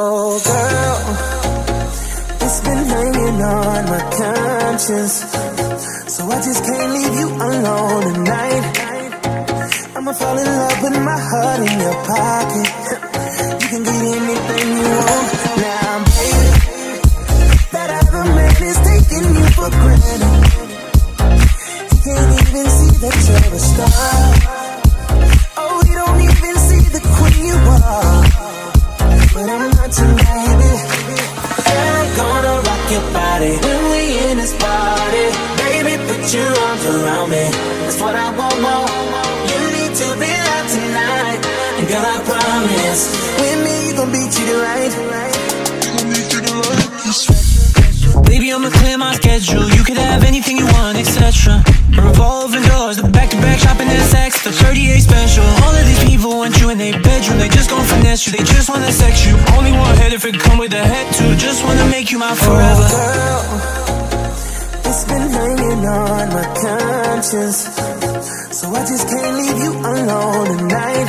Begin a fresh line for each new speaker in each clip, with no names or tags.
Oh, girl, it's been hanging on my conscience. So I just can't leave you alone tonight. I'ma fall in love with my heart in your pocket. You can get anything you want now, baby. That other man is taking you for granted. He can't even see that you're a star. Body when we in this party. Baby, put your arms around me. That's what I want more. You need to be out tonight. And girl, I promise, with me, you gon' be treated right. You treated right.
Baby, I'ma clear my schedule. You could have anything you want, etc. Revolving the back-to-back shopping and sex, the 38 special. All of these people want you in their bedroom. They just gon' finesse you. They just wanna sex you. Only one head if it come with a head too. Just wanna make you my forever.
Oh, girl, it's been hanging on my conscience. So I just can't leave you alone tonight.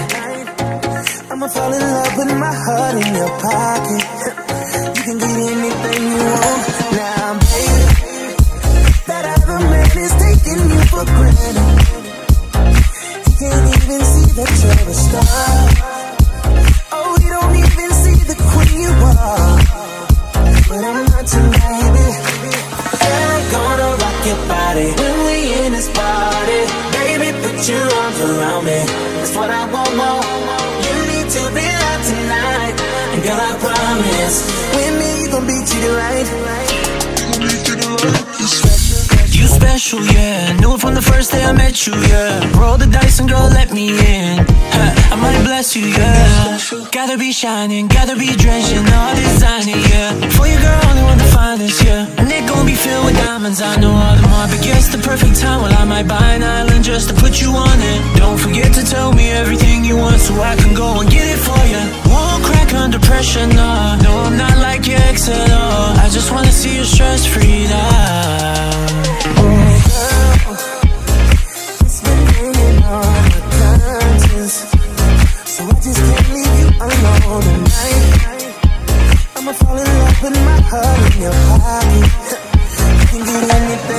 I'ma fall in love with my heart in your pocket. Put your arms around me. That's what I want more. You need to be out tonight. And girl, I promise, with me you gon' be treated right. You treated right. You special.
Yeah. Knew it from the first day I met you, yeah. Roll the dice and girl, let me in. Huh, I might bless you, yeah. Gotta be shining, gotta be drenching, all designer, yeah. Well, I might buy an island just to put you on it. Don't forget to tell me everything you want so I can go and get it for you. Won't crack under pressure, nah. No, I'm not like your ex at all. I just wanna see you stress free, now.
I'ma fall in love with my heart in your pocket. You can get anything